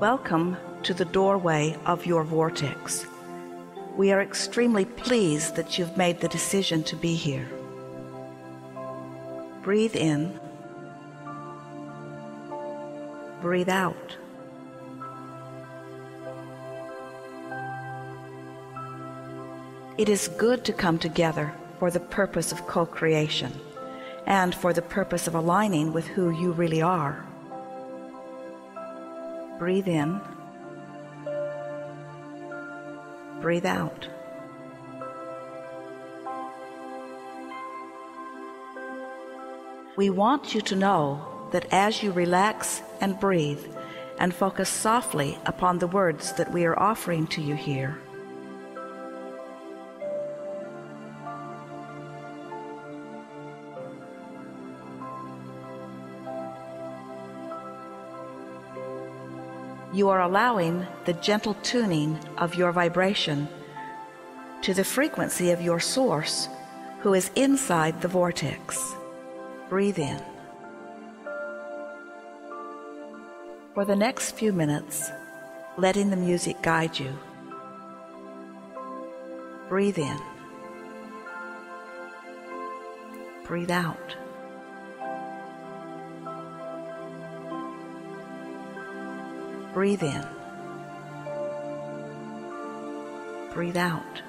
Welcome to the doorway of your vortex. We are extremely pleased that you've made the decision to be here. Breathe in, breathe out. It is good to come together for the purpose of co creation and for the purpose of aligning with who you really are. Breathe in, breathe out. We want you to know that as you relax and breathe and focus softly upon the words that we are offering to you here, you are allowing the gentle tuning of your vibration to the frequency of your source who is inside the vortex. Breathe in. For the next few minutes, letting the music guide you. Breathe in. Breathe out. Breathe in. Breathe out.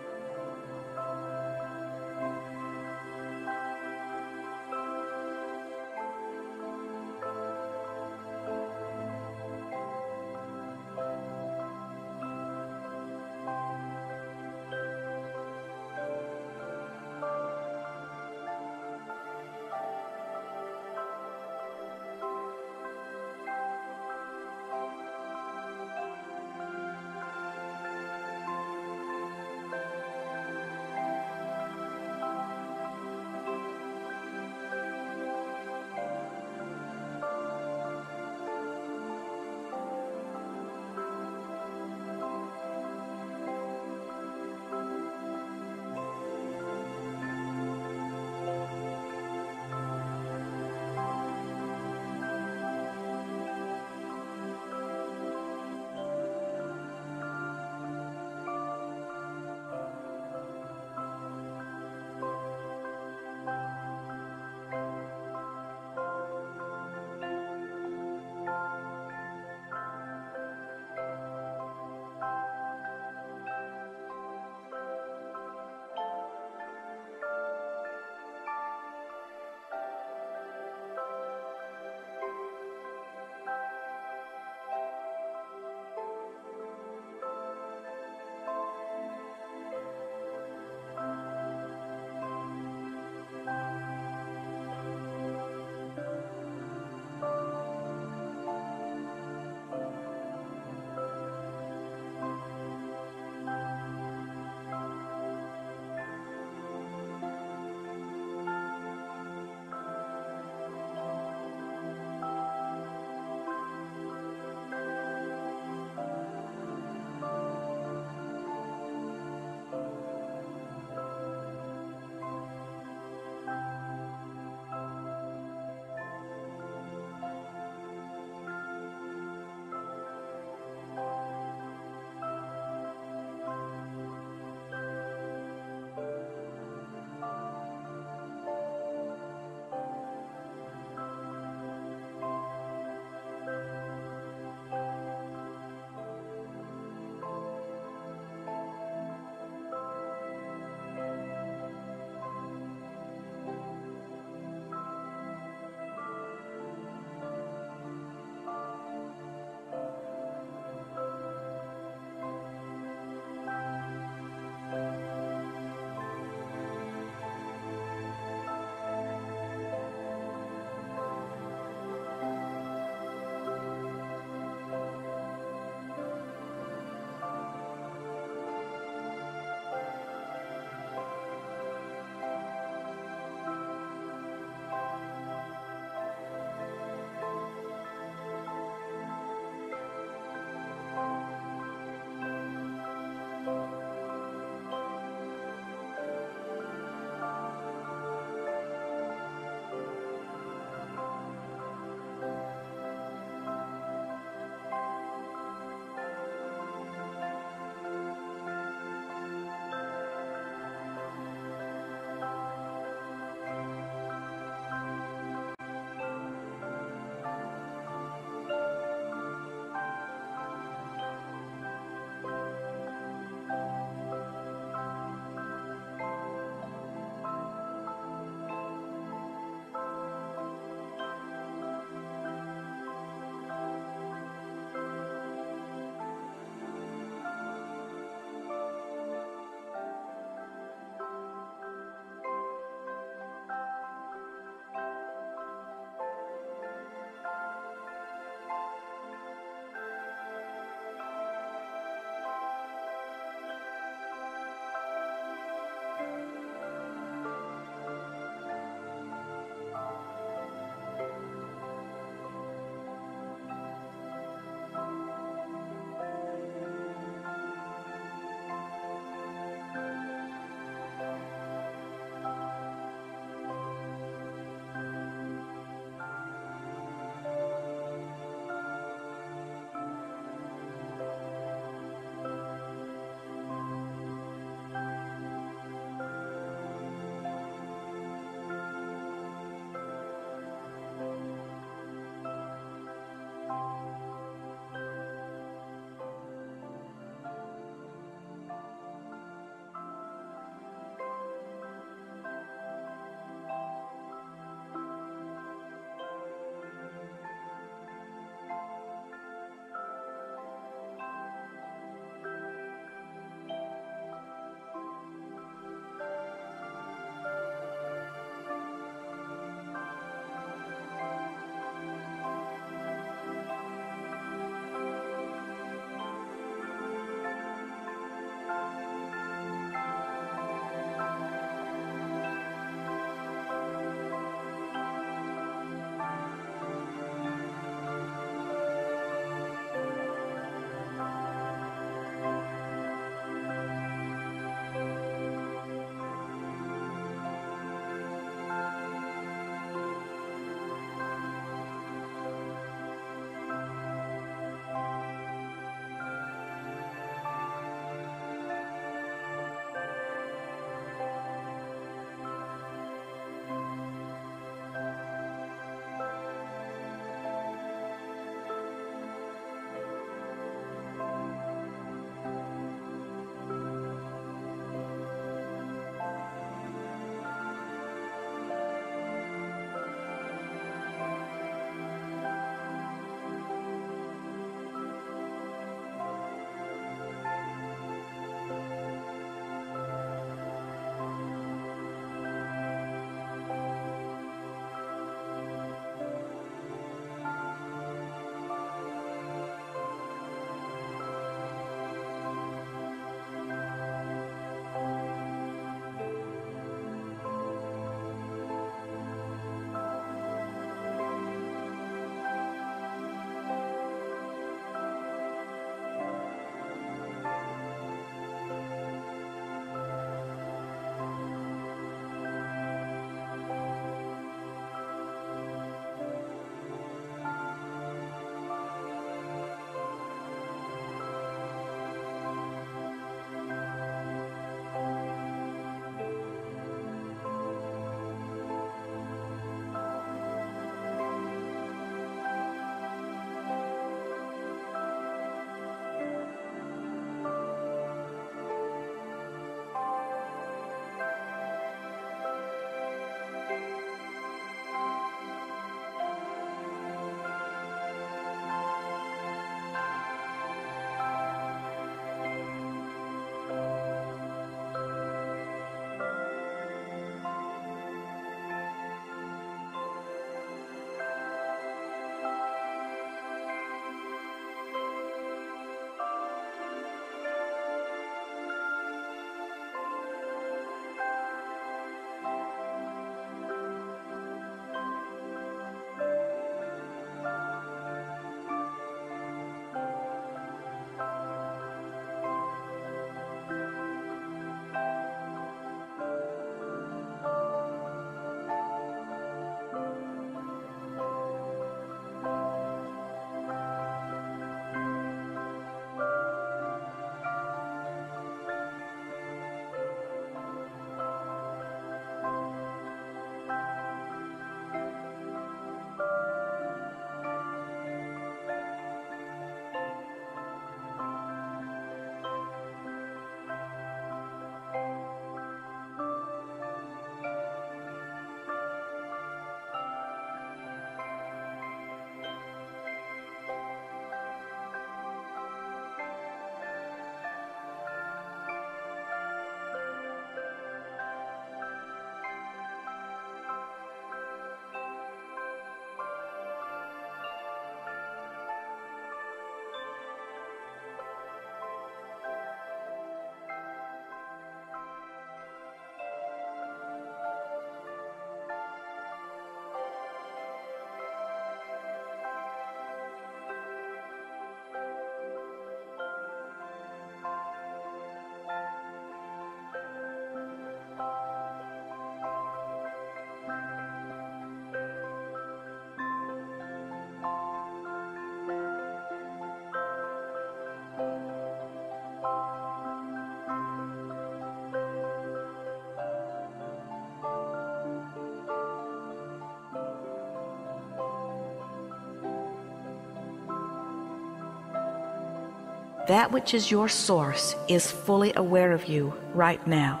That which is your source is fully aware of you right now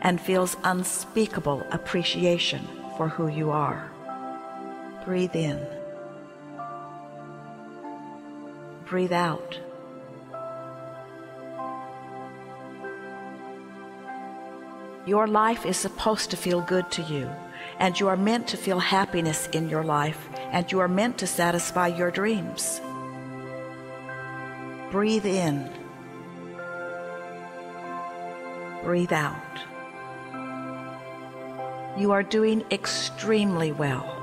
and feels unspeakable appreciation for who you are. Breathe in. Breathe out. Your life is supposed to feel good to you, and you are meant to feel happiness in your life, and you are meant to satisfy your dreams. Breathe in. Breathe out. You are doing extremely well.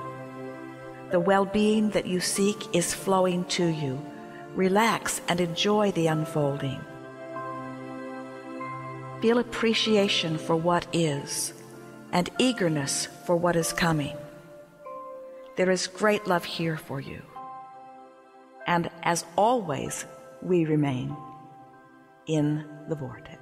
The well being that you seek is flowing to you. Relax and enjoy the unfolding. Feel appreciation for what is and eagerness for what is coming. There is great love here for you. And as always, we remain in the vortex.